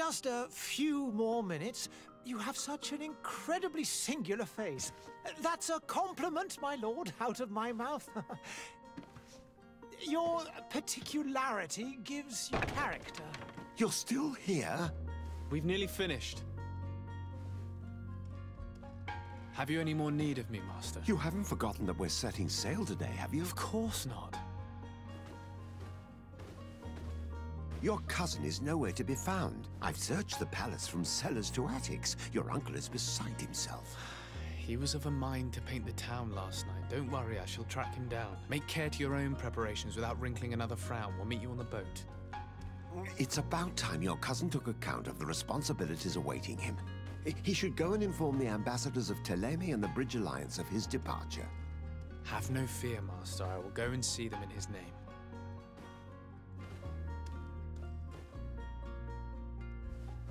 just a few more minutes. You have such an incredibly singular face. That's a compliment, my lord, out of my mouth. Your particularity gives you character. You're still here? We've nearly finished. Have you any more need of me, Master? You haven't forgotten that we're setting sail today, have you? Of course not. Your cousin is nowhere to be found. I've searched the palace from cellars to attics. Your uncle is beside himself. He was of a mind to paint the town last night. Don't worry, I shall track him down. Make care to your own preparations without wrinkling another frown. We'll meet you on the boat. It's about time your cousin took account of the responsibilities awaiting him. He should go and inform the ambassadors of Thélème and the Bridge Alliance of his departure. Have no fear, Master. I will go and see them in his name.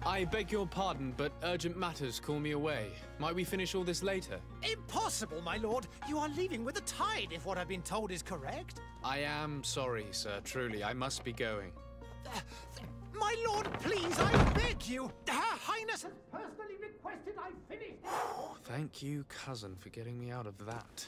I beg your pardon, but urgent matters call me away. Might we finish all this later? Impossible, my lord! You are leaving with the tide, if what I've been told is correct. I am sorry, sir, truly. I must be going. My lord, please, I beg you! Her Highness has personally requested I finish! Thank you, cousin, for getting me out of that.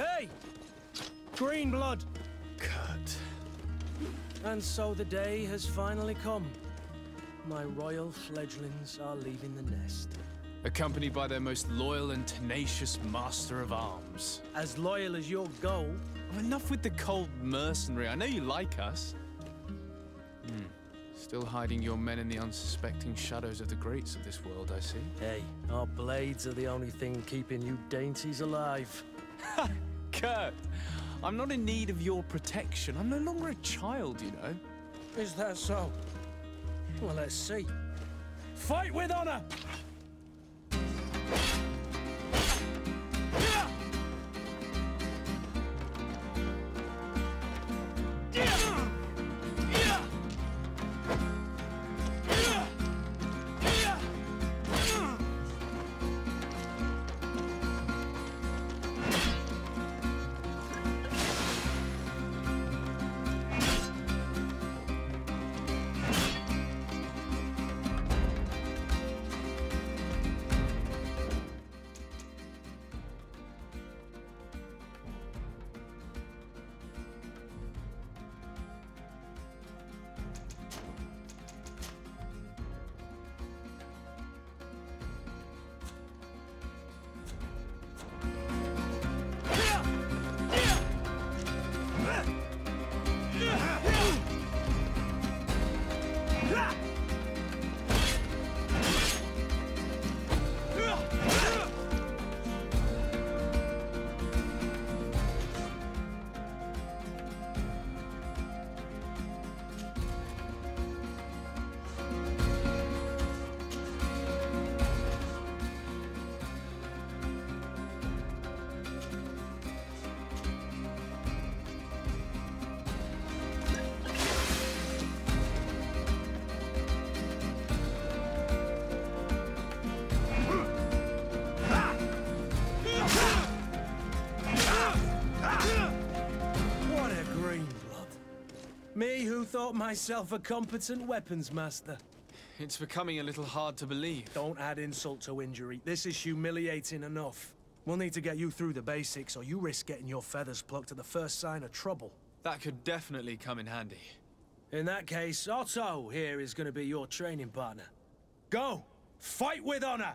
Hey! Greenblood! Cut. And so the day has finally come. My royal fledglings are leaving the nest. Accompanied by their most loyal and tenacious master of arms. As loyal as your goal. Oh, enough with the cold mercenary. I know you like us. Hmm. Still hiding your men in the unsuspecting shadows of the greats of this world, I see. Hey, our blades are the only thing keeping you dainties alive. Kurt, I'm not in need of your protection. I'm no longer a child, you know. Is that so? Well, let's see. Fight with honor! Thought myself a competent weapons master. It's becoming a little hard to believe. Don't add insult to injury. This is humiliating enough. We'll need to get you through the basics, or you risk getting your feathers plucked at the first sign of trouble. That could definitely come in handy. In that case, Otto here is going to be your training partner. Go! Fight with honor!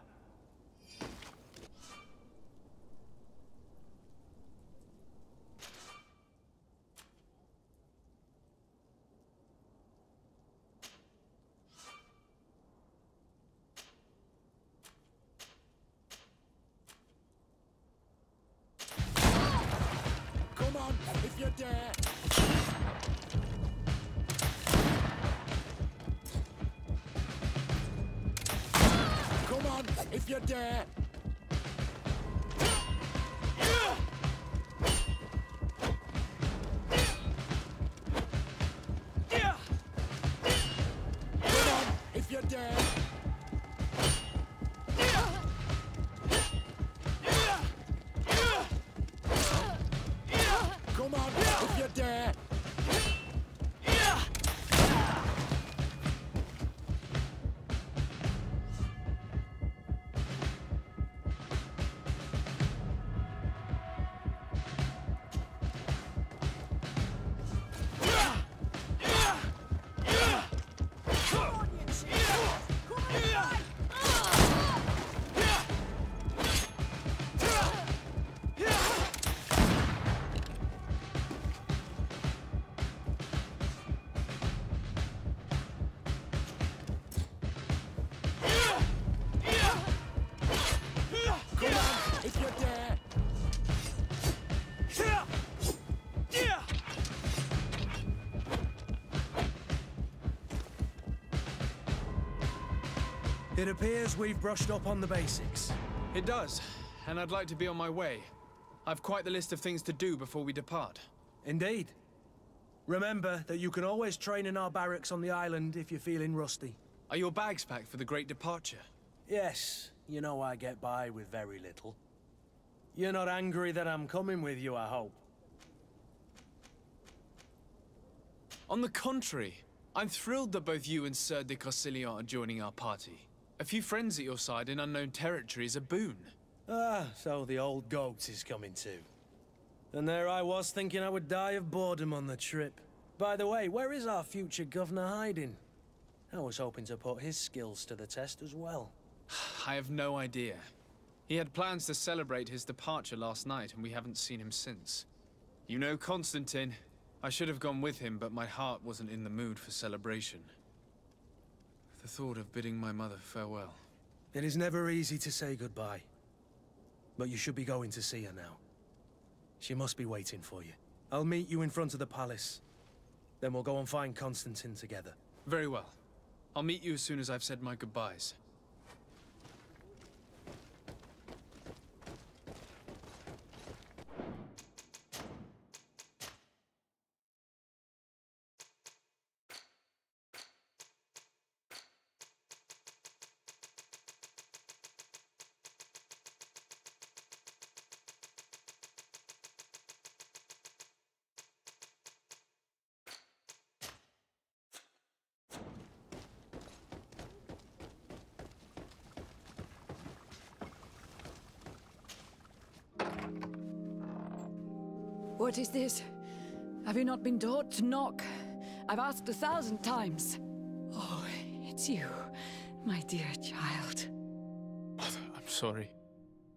It appears we've brushed up on the basics. It does, and I'd like to be on my way. I've quite the list of things to do before we depart. Indeed. Remember that you can always train in our barracks on the island if you're feeling rusty. Are your bags packed for the great departure? Yes, you know I get by with very little. You're not angry that I'm coming with you, I hope. On the contrary, I'm thrilled that both you and Sir de Corsilion are joining our party. A few friends at your side in unknown territory is a boon. Ah, so the old goat is coming too. And there I was thinking I would die of boredom on the trip. By the way, where is our future governor hiding? I was hoping to put his skills to the test as well. I have no idea. He had plans to celebrate his departure last night, and we haven't seen him since. You know Constantine. I should have gone with him, but my heart wasn't in the mood for celebration. The thought of bidding my mother farewell. It is never easy to say goodbye. But you should be going to see her now. She must be waiting for you. I'll meet you in front of the palace. Then we'll go and find Constantine together. Very well. I'll meet you as soon as I've said my goodbyes. This? Have you not been taught to knock? I've asked a thousand times. Oh, it's you, my dear child. Mother, I'm sorry.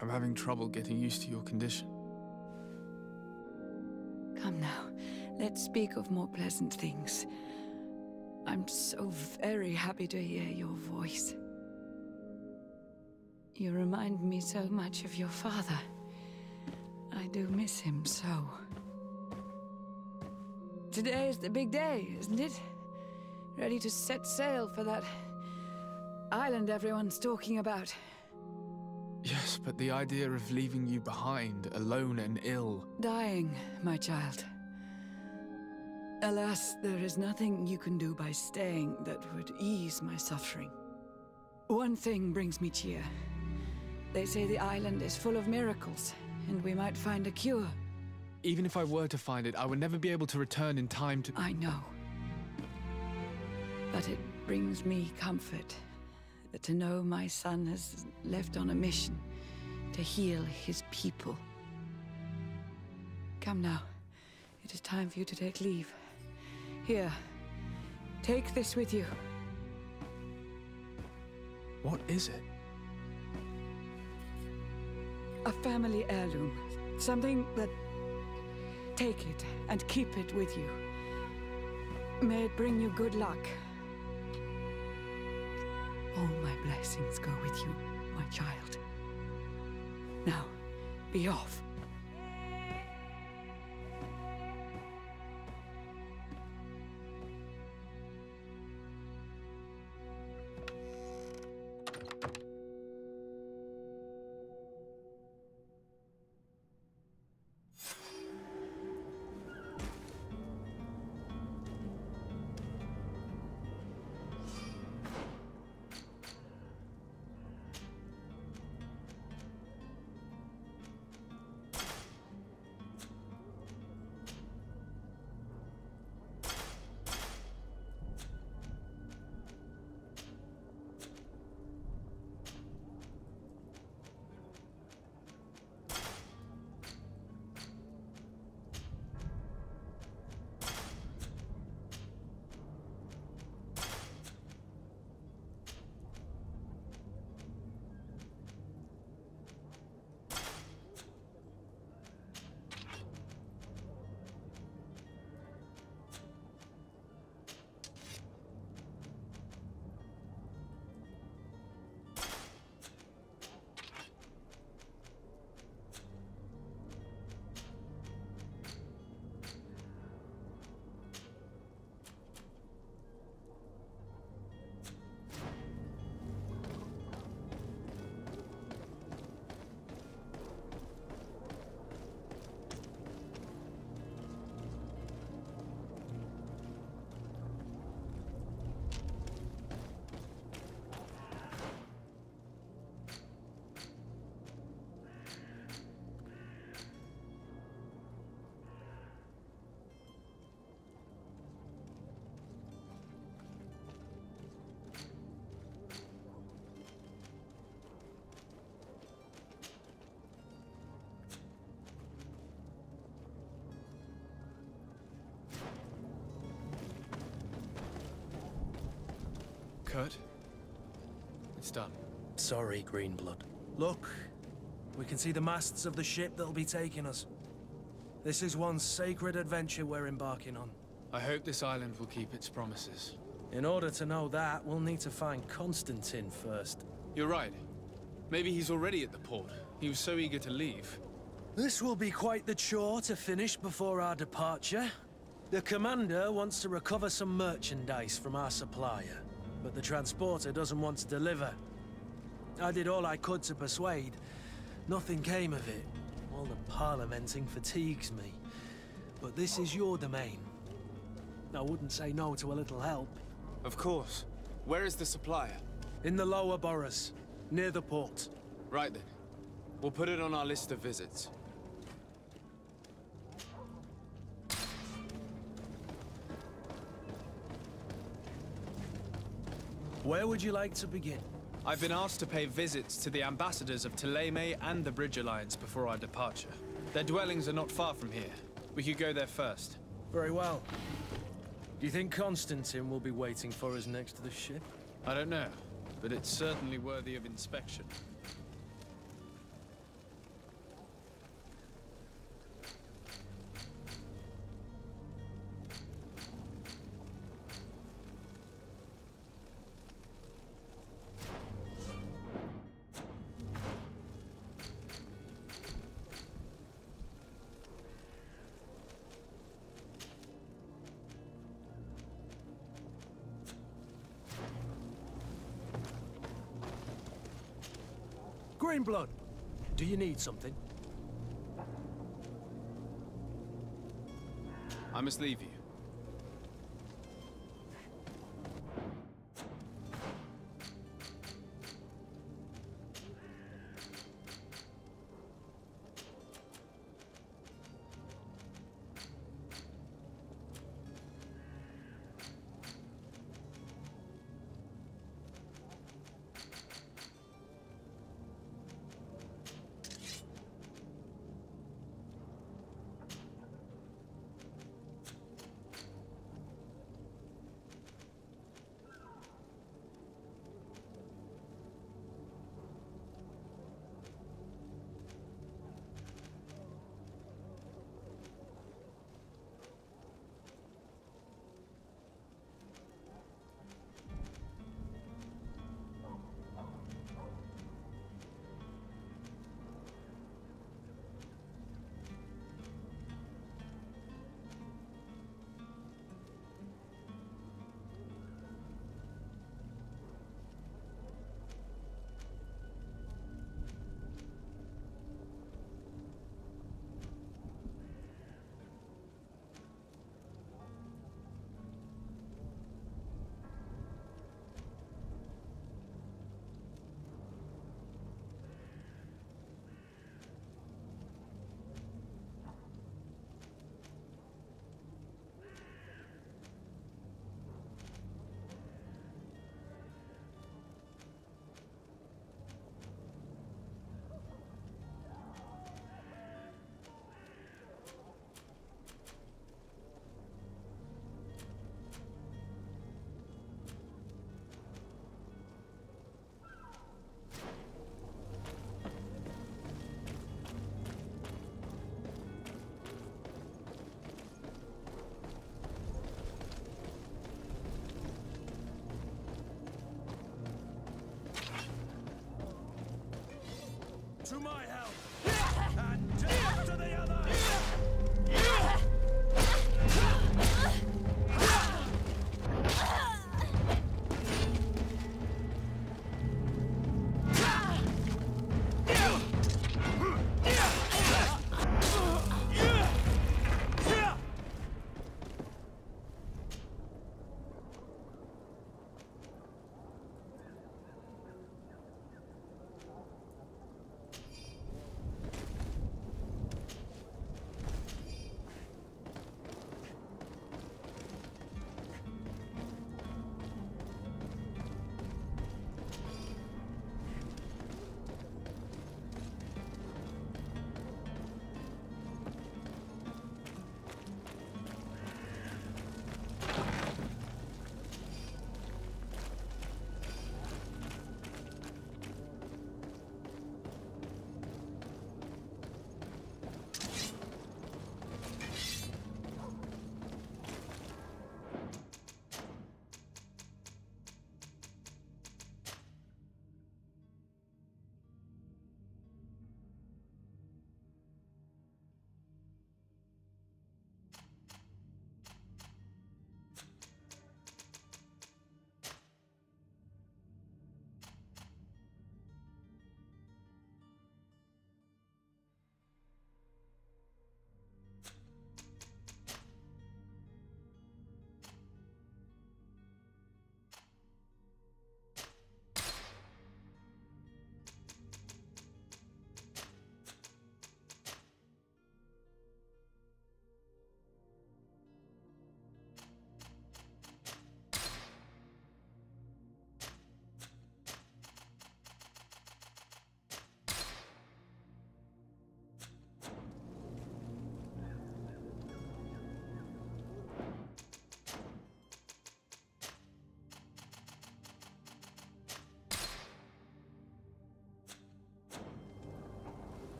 I'm having trouble getting used to your condition. Come now, let's speak of more pleasant things. I'm so very happy to hear your voice. You remind me so much of your father. I do miss him so. Today is the big day, isn't it? Ready to set sail for that island everyone's talking about. Yes, but the idea of leaving you behind, alone and ill. Dying, my child. Alas, there is nothing you can do by staying that would ease my suffering. One thing brings me cheer. They say the island is full of miracles, and we might find a cure. Even if I were to find it, I would never be able to return in time to. I know. But it brings me comfort to know my son has left on a mission to heal his people. Come now. It is time for you to take leave. Here. Take this with you. What is it? A family heirloom. Something that... Take it and keep it with you. May it bring you good luck. All my blessings go with you, my child. Now, be off. Kurt. It's done. Sorry, Greenblood. Look, we can see the masts of the ship that'll be taking us. This is one sacred adventure we're embarking on. I hope this island will keep its promises. In order to know that, we'll need to find Constantine first. You're right. Maybe he's already at the port. He was so eager to leave. This will be quite the chore to finish before our departure. The commander wants to recover some merchandise from our supplier, but the transporter doesn't want to deliver. I did all I could to persuade. Nothing came of it. All the parliamenting fatigues me. But this is your domain. I wouldn't say no to a little help. Of course. Where is the supplier? In the lower boroughs, near the port. Right then. We'll put it on our list of visits. Where would you like to begin? I've been asked to pay visits to the ambassadors of Thélème and the Bridge Alliance before our departure. Their dwellings are not far from here. We could go there first. Very well. Do you think Constantine will be waiting for us next to the ship? I don't know, but it's certainly worthy of inspection. Greenblood, do you need something? I must leave you.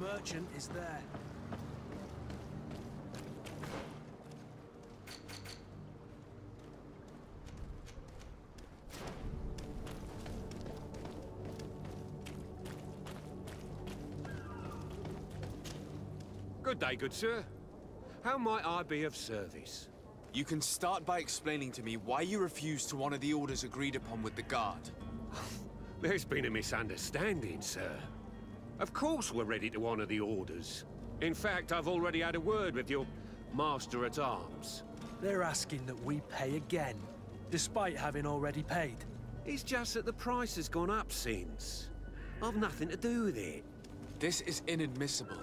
Merchant is there. Good day, good sir. How might I be of service? You can start by explaining to me why you refuse to honor the orders agreed upon with the Guard. There's been a misunderstanding, sir. Of course we're ready to honor the orders. In fact, I've already had a word with your Master-at-Arms. They're asking that we pay again, despite having already paid. It's just that the price has gone up since. I've nothing to do with it. This is inadmissible.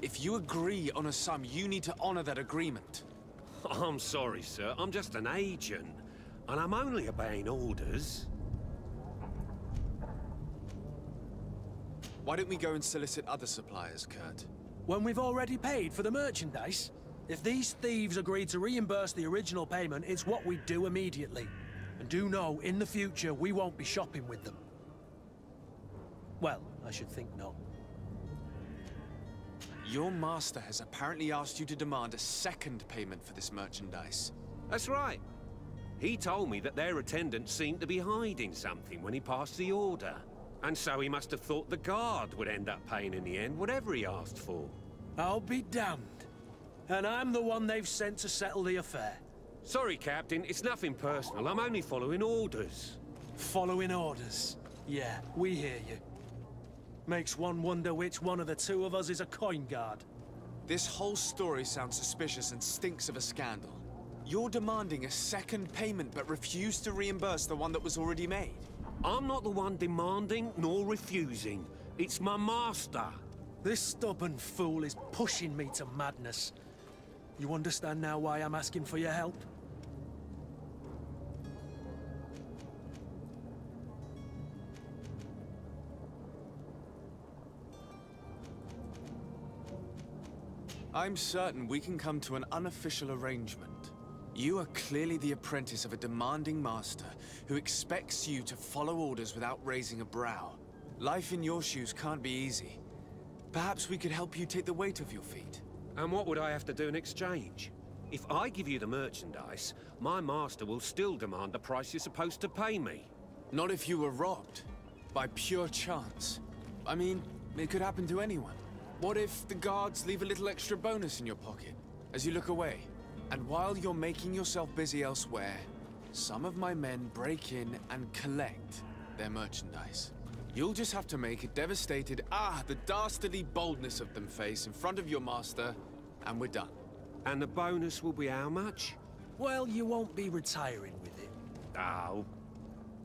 If you agree on a sum, you need to honor that agreement. I'm sorry, sir. I'm just an agent. And I'm only obeying orders. Why don't we go and solicit other suppliers, Kurt? When we've already paid for the merchandise? If these thieves agree to reimburse the original payment, it's what we do immediately. And do know, in the future, we won't be shopping with them. Well, I should think not. Your master has apparently asked you to demand a second payment for this merchandise. That's right. He told me that their attendants seemed to be hiding something when he passed the order. And so he must have thought the guard would end up paying in the end, whatever he asked for. I'll be damned. And I'm the one they've sent to settle the affair. Sorry, Captain, it's nothing personal. I'm only following orders. Following orders. Yeah, we hear you. Makes one wonder which one of the two of us is a coin guard. This whole story sounds suspicious and stinks of a scandal. You're demanding a second payment but refuse to reimburse the one that was already made. I'm not the one demanding nor refusing. It's my master. This stubborn fool is pushing me to madness. You understand now why I'm asking for your help? I'm certain we can come to an unofficial arrangement. You are clearly the apprentice of a demanding master who expects you to follow orders without raising a brow. Life in your shoes can't be easy. Perhaps we could help you take the weight off your feet. And what would I have to do in exchange? If I give you the merchandise, my master will still demand the price you're supposed to pay me. Not if you were robbed. By pure chance. I mean, it could happen to anyone. What if the guards leave a little extra bonus in your pocket as you look away? And while you're making yourself busy elsewhere, some of my men break in and collect their merchandise. You'll just have to make a devastated, ah, the dastardly boldness of them face in front of your master, and we're done. And the bonus will be how much? Well, you won't be retiring with it. Oh.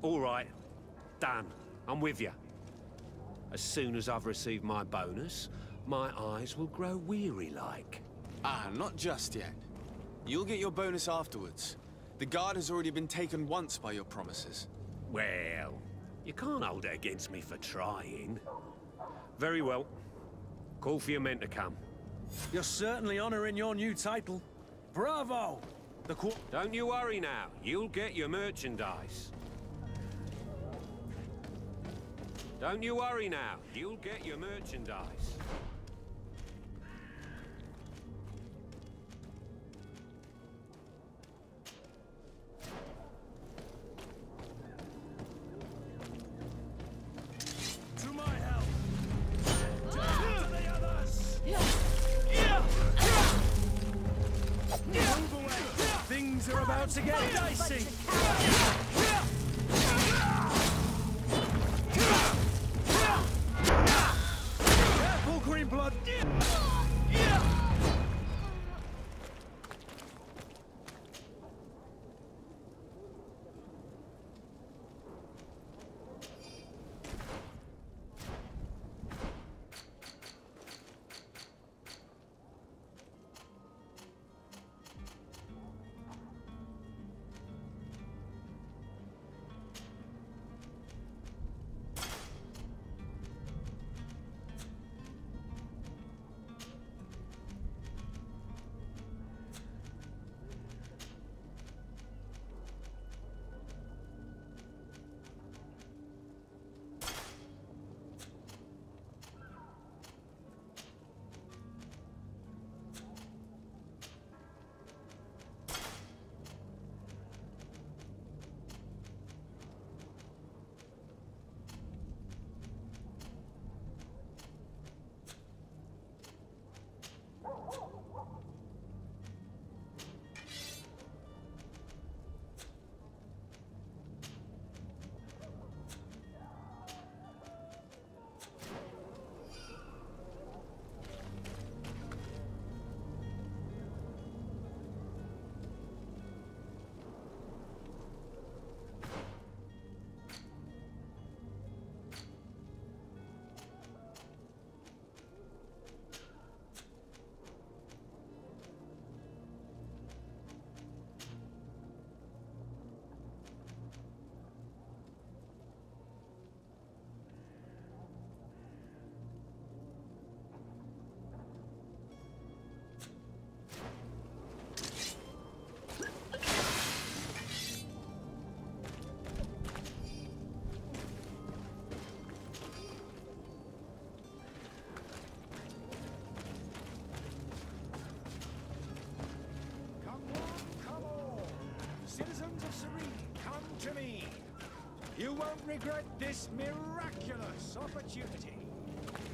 All right. Done. I'm with you. As soon as I've received my bonus, my eyes will grow weary-like. Ah, not just yet. You'll get your bonus afterwards. The guard has already been taken once by your promises. Well, you can't hold it against me for trying. Very well. Call for your men to come. You're certainly honoring your new title. Bravo! The qu- Don't you worry now. You'll get your merchandise. Don't you worry now. You'll get your merchandise. To get dicey! to me. You won't regret this miraculous opportunity.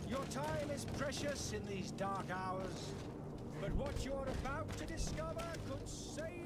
Your time is precious in these dark hours, but what you're about to discover could save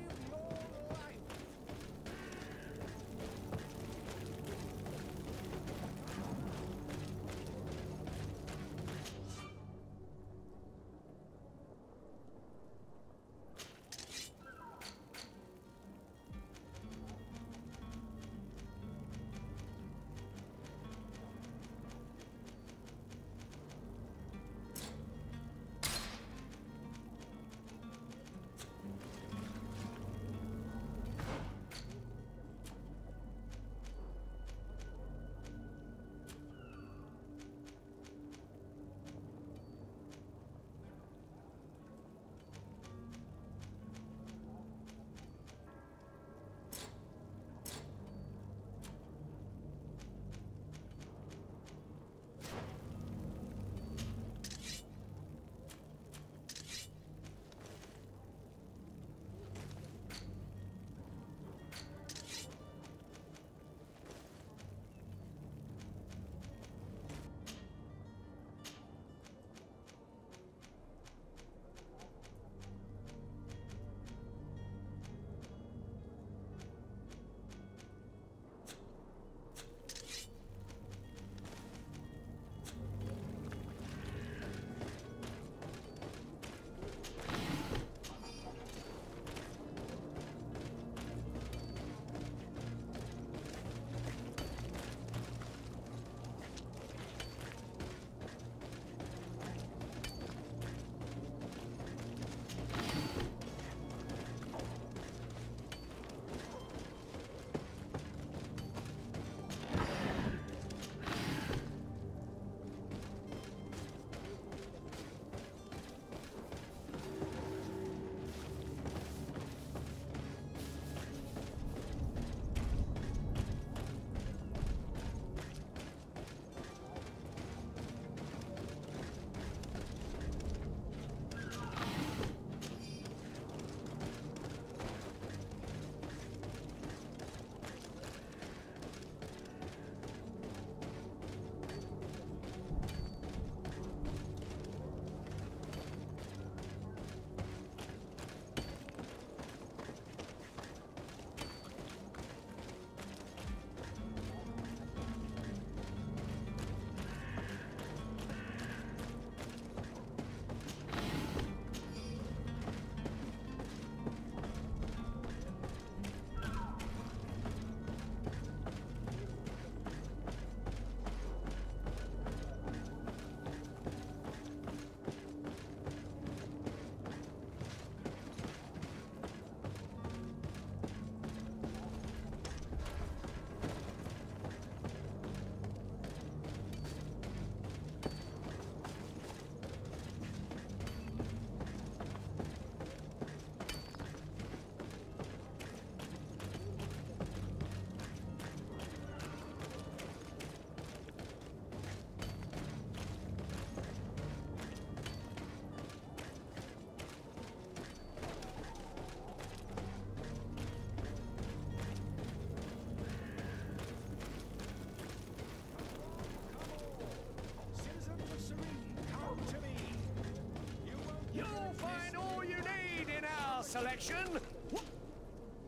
selection.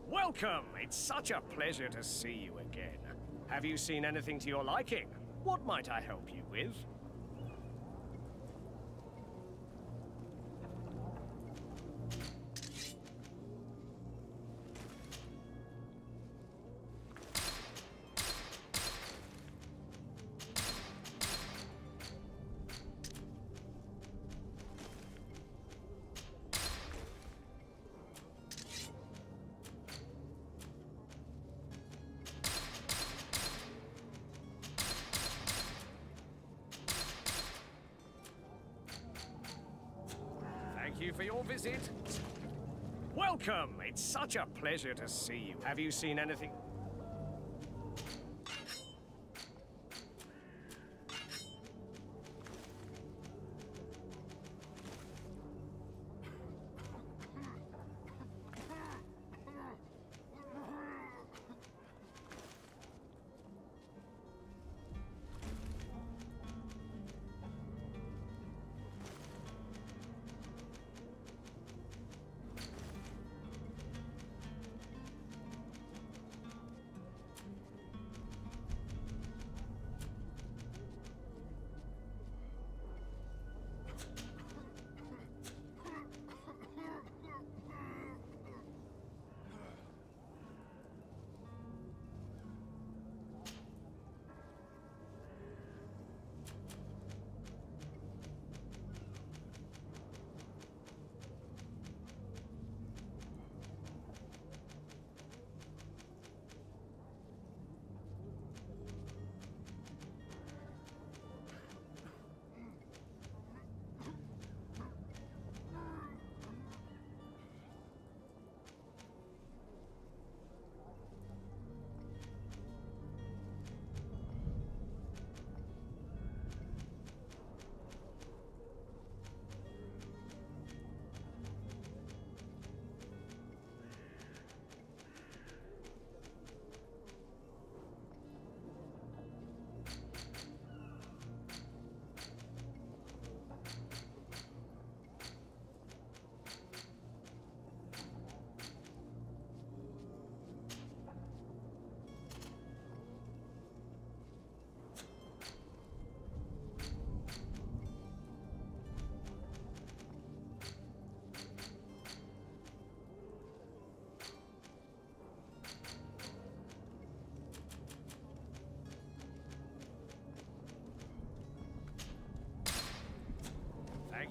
Welcome. It's such a pleasure to see you again. Have you seen anything to your liking? What might I help you with? Such a pleasure to see you. Have you seen anything?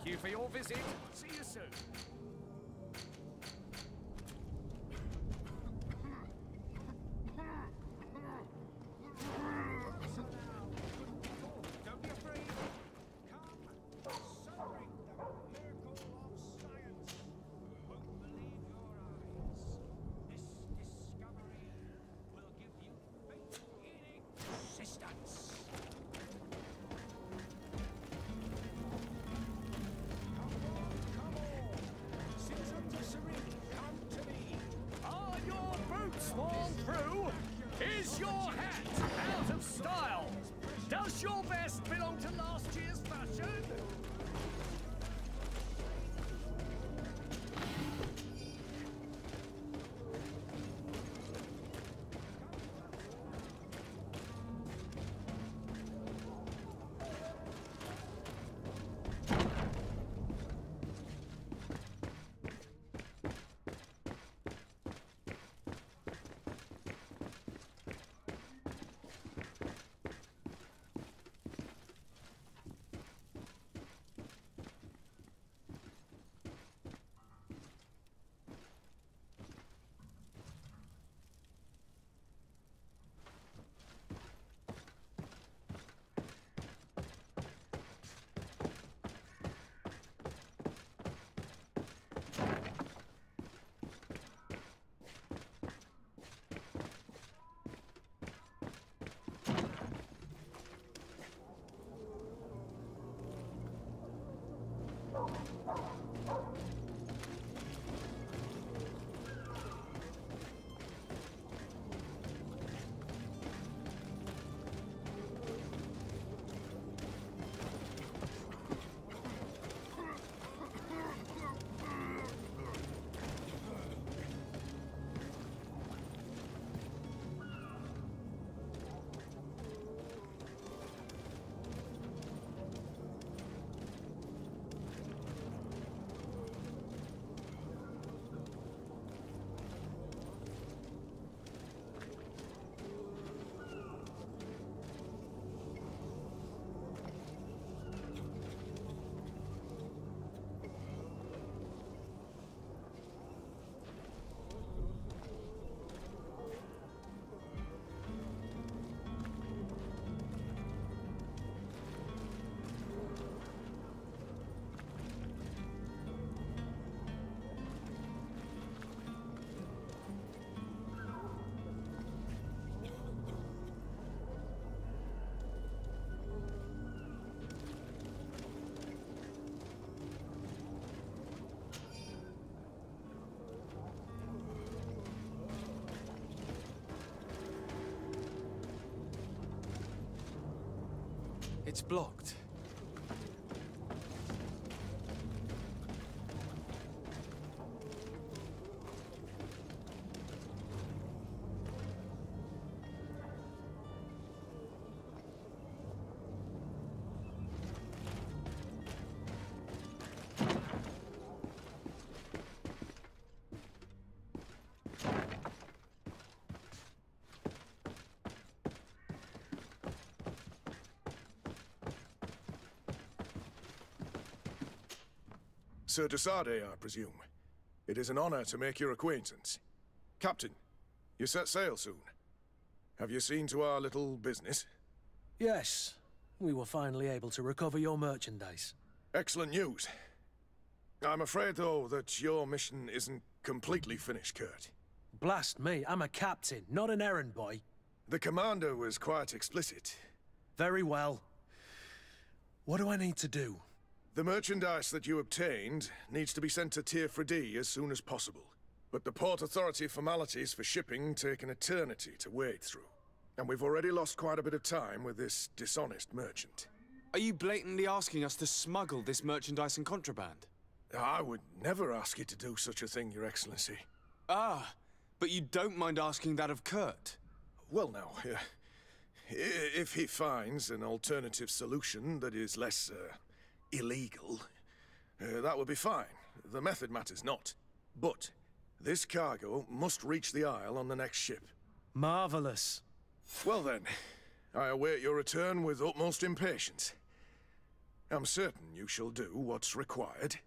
You for your visit. See you soon. It's blocked. Sir de Sardet, I presume. It is an honor to make your acquaintance. Captain, you set sail soon. Have you seen to our little business? Yes. We were finally able to recover your merchandise. Excellent news. I'm afraid, though, that your mission isn't completely finished, Kurt. Blast me, I'm a captain, not an errand boy. The commander was quite explicit. Very well. What do I need to do? The merchandise that you obtained needs to be sent to Tier D as soon as possible. But the Port Authority formalities for shipping take an eternity to wade through. And we've already lost quite a bit of time with this dishonest merchant. Are you blatantly asking us to smuggle this merchandise and contraband? I would never ask you to do such a thing, Your Excellency. Ah, but you don't mind asking that of Kurt? Well, now, uh, if he finds an alternative solution that is less uh, illegal, uh, that would be fine. The method matters not. But this cargo must reach the Isle on the next ship. Marvelous. Well then, I await your return with utmost impatience. I'm certain you shall do what's required.